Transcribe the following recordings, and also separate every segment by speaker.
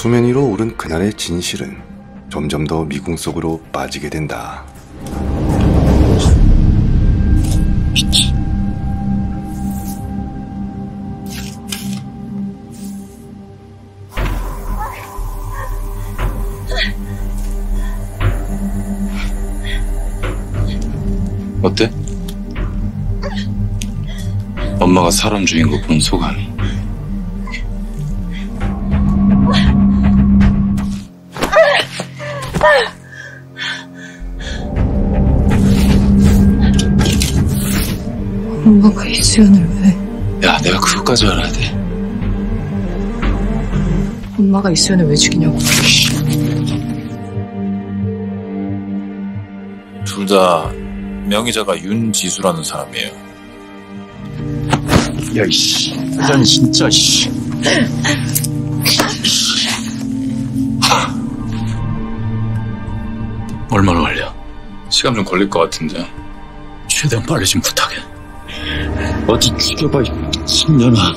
Speaker 1: 수면 위로 오른 그날의 진실은 점점 더 미궁 속으로 빠지게 된다.
Speaker 2: 어때? 엄마가 사람 죽인 거 본 소감이.
Speaker 3: 엄마가 이수연을 왜?
Speaker 2: 야, 내가 그것까지 알아야 돼.
Speaker 3: 엄마가 이수연을 왜 죽이냐고.
Speaker 4: 둘 다 명의자가 윤지수라는 사람이에요.
Speaker 2: 야, 이씨. 난 진짜, 씨. 얼마나 걸려? 시간 좀 걸릴 것 같은데. 최대한 빨리 좀 부탁해. 어디 죽여봐, 이 미친년아.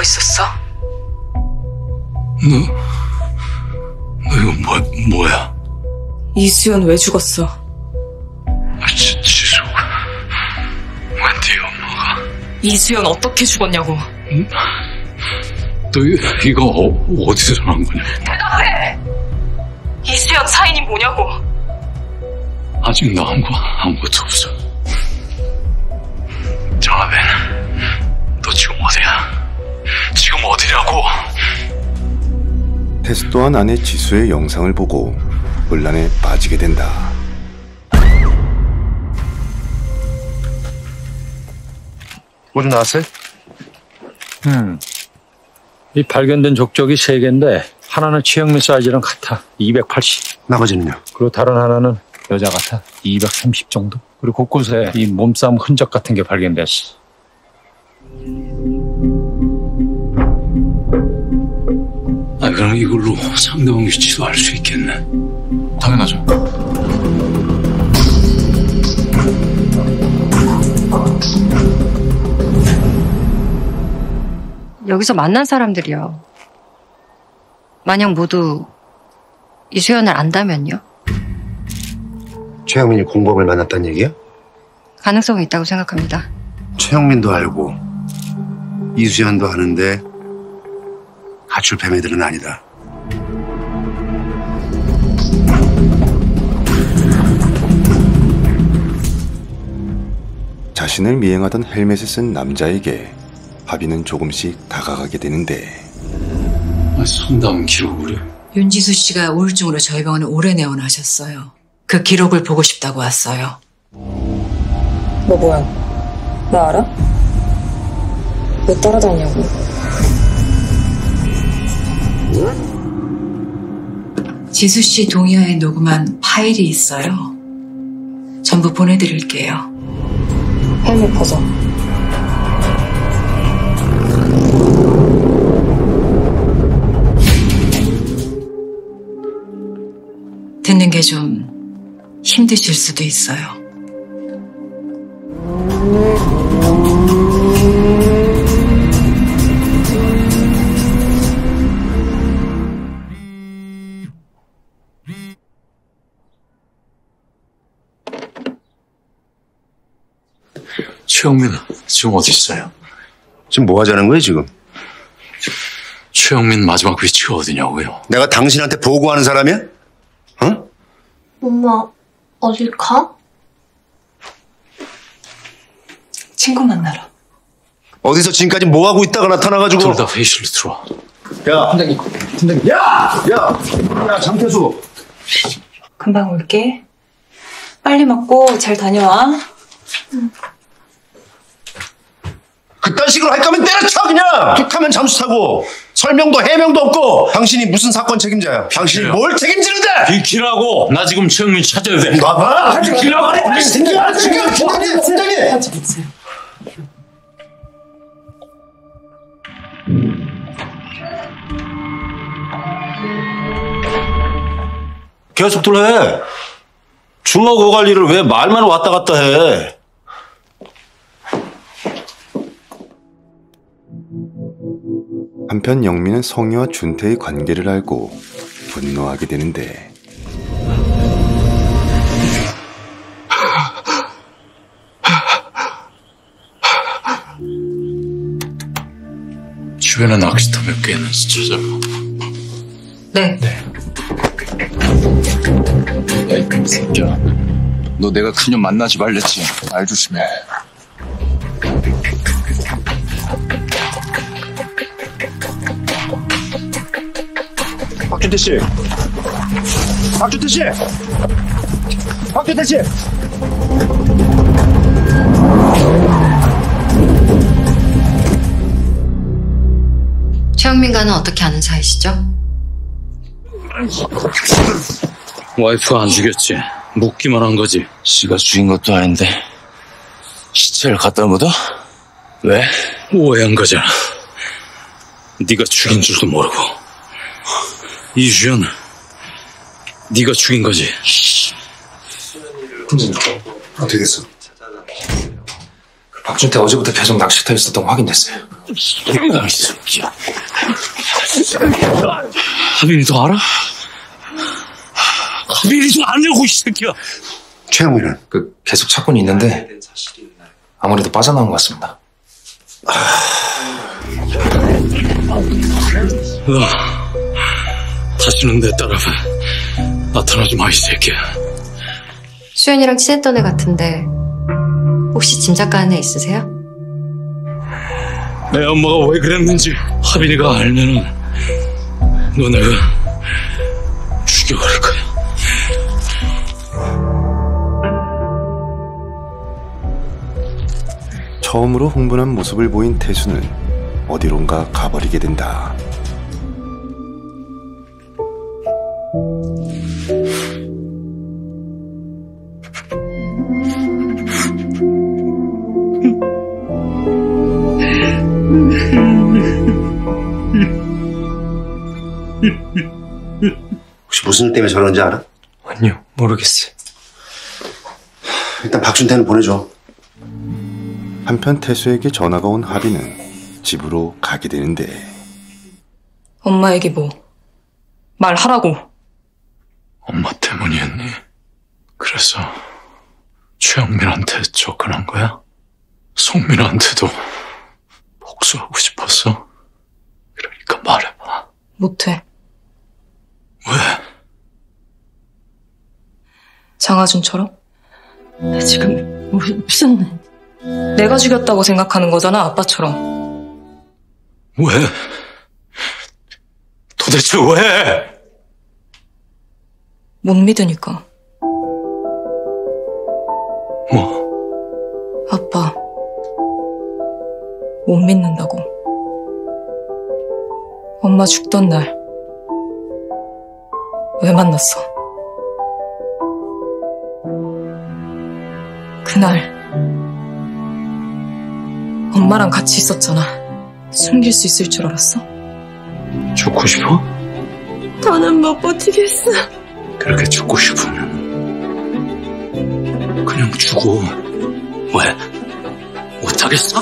Speaker 3: 알고 있었어?
Speaker 2: 너, 너 이거 뭐, 뭐야?
Speaker 3: 이수연 왜 죽었어?
Speaker 2: 아, 지, 지수. 웬디 엄마가.
Speaker 3: 이수연 어떻게 죽었냐고.
Speaker 2: 너 이거, 이거 어, 어디서 전한 거냐?
Speaker 3: 대답해! 이수연 사인이 뭐냐고.
Speaker 2: 아직 나온 거 아무것도 없어. 정하벤, 너 지금 어디야? 지금 어디라고?
Speaker 1: 테스 또한 아내 지수의 영상을 보고 혼란에 빠지게 된다.
Speaker 5: 뭐좀 나왔어요?
Speaker 6: 음. 이 발견된 족적이 세 개인데 하나는 최영민 사이즈랑 같아. 280.
Speaker 5: 나머지는요?
Speaker 6: 그리고 다른 하나는 여자 같아. 230 정도. 그리고 곳곳에 이 몸싸움 흔적 같은 게 발견됐어.
Speaker 2: 이걸로 상대방 위치도 알 수 있겠네.
Speaker 4: 당연하죠.
Speaker 7: 여기서 만난 사람들이요. 만약 모두 이수연을 안다면요?
Speaker 5: 최영민이 공범을 만났다는 얘기야?
Speaker 7: 가능성이 있다고 생각합니다.
Speaker 5: 최영민도 알고 이수연도 아는데 가출 패매들은 아니다.
Speaker 1: 자신을 미행하던 헬멧을 쓴 남자에게 하비는 조금씩 다가가게 되는데
Speaker 2: 아, 상담 기록으로.
Speaker 8: 윤지수 씨가 우울증으로 저희 병원에 오래 내원하셨어요. 그 기록을 보고 싶다고 왔어요.
Speaker 3: 너 뭐야? 나 알아? 왜 따라다니냐고.
Speaker 8: 지수 씨 동의하에 녹음한 파일이 있어요. 전부 보내드릴게요.
Speaker 3: 헬멧 벗어.
Speaker 8: 듣는 게 좀 힘드실 수도 있어요.
Speaker 2: 최영민, 지금 어디 있어요?
Speaker 5: 지금 뭐 하자는 거야 지금?
Speaker 2: 최영민 마지막 위치가 어디냐고요?
Speaker 5: 내가 당신한테 보고하는 사람이야? 어?
Speaker 9: 엄마, 어딜 가?
Speaker 8: 친구 만나러.
Speaker 5: 어디서 지금까지 뭐 하고 있다가 나타나가지고
Speaker 2: 둘 다 회의실로 들어와.
Speaker 5: 야 팀장님 팀장님 야! 야! 야 장태수
Speaker 3: 금방 올게. 빨리 먹고 잘 다녀와.
Speaker 5: 그딴 식으로 할 거면 때려쳐 그냥! 툭하면 잠수 타고. 설명도 해명도 없고. 당신이 무슨 사건 책임자야? 당신이 뭘 책임지는데!
Speaker 2: 비키라고! 나 지금 최영민 찾아야 돼.
Speaker 5: 놔봐! 비키라고! 생겨 지금 팀장님 팀장님.
Speaker 10: 계속 해. 주먹 관리를 왜 말만 왔다 갔다 해?
Speaker 1: 한편 영민은 성희와 준태의 관계를 알고 분노하게 되는데
Speaker 2: 주변에 낚시터 몇 개 있는지 찾아봐.
Speaker 8: 네.
Speaker 2: 야, 이 새끼야. 너 내가 그년 만나지 말랬지. 말 조심해.
Speaker 5: 박준태 씨 박준태 씨 박준태 씨
Speaker 7: 최영민과는 어떻게 아는 사이시죠?
Speaker 2: 와이프가 안 죽였지. 묻기만 한 거지.
Speaker 4: 씨가 죽인 것도 아닌데 시체를 갖다 묻어? 왜?
Speaker 2: 오해한 거잖아. 네가 죽인 줄도 모르고. 이주연, 네가 죽인 거지.
Speaker 5: 어떻게 됐어?
Speaker 11: 박준태 어제부터 계속 낚시터 있었던 거 확인됐어요.
Speaker 2: 이 새끼야. 하빈이도 알아? 하빈이도 아냐고 이 새끼야.
Speaker 5: 최영민은
Speaker 11: 그 계속 찾고는 있는데 아무래도 빠져나온 것 같습니다.
Speaker 2: 너 다시는 내 딸 앞에 나타나지 마 이 새끼야.
Speaker 7: 수연이랑 친했던 애 같은데 혹시 짐작 가는 애 있으세요?
Speaker 2: 내 엄마가 왜 그랬는지 하빈이가 알면은 너 내가 죽여버릴 거야.
Speaker 1: 처음으로 흥분한 모습을 보인 태수는 어디론가 가버리게 된다.
Speaker 5: 무슨 일 때문에 저런지 알아?
Speaker 11: 아니요, 모르겠어요.
Speaker 5: 일단 박준태는 보내줘
Speaker 1: 한편 태수에게 전화가 온 하빈은 집으로 가게 되는데
Speaker 3: 엄마에게 뭐 말하라고.
Speaker 2: 엄마 때문이었니? 그래서 최영민한테 접근한 거야? 송민한테도 복수하고 싶었어? 그러니까 말해봐.
Speaker 3: 못해. 장하준처럼? 나 지금 무- 무슨 내가 죽였다고 생각하는 거잖아 아빠처럼.
Speaker 2: 왜? 도대체 왜?
Speaker 3: 못 믿으니까.
Speaker 2: 뭐?
Speaker 3: 아빠 못 믿는다고. 엄마 죽던 날 왜 만났어? 그날 엄마랑 같이 있었잖아. 숨길 수 있을 줄 알았어?
Speaker 2: 죽고 싶어?
Speaker 3: 더는 못 버티겠어.
Speaker 2: 그렇게 죽고 싶으면 그냥 죽어. 왜? 못하겠어?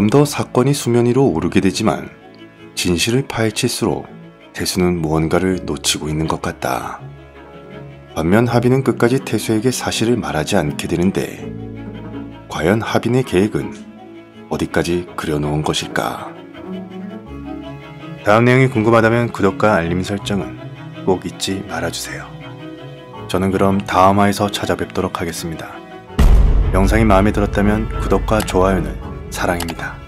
Speaker 1: 점점 더 사건이 수면 위로 오르게 되지만 진실을 파헤칠수록 태수는 무언가를 놓치고 있는 것 같다. 반면 하빈은 끝까지 태수에게 사실을 말하지 않게 되는데 과연 하빈의 계획은 어디까지 그려놓은 것일까? 다음 내용이 궁금하다면 구독과 알림 설정은 꼭 잊지 말아주세요. 저는 그럼 다음화에서 찾아뵙도록 하겠습니다. 영상이 마음에 들었다면 구독과 좋아요는 사랑입니다.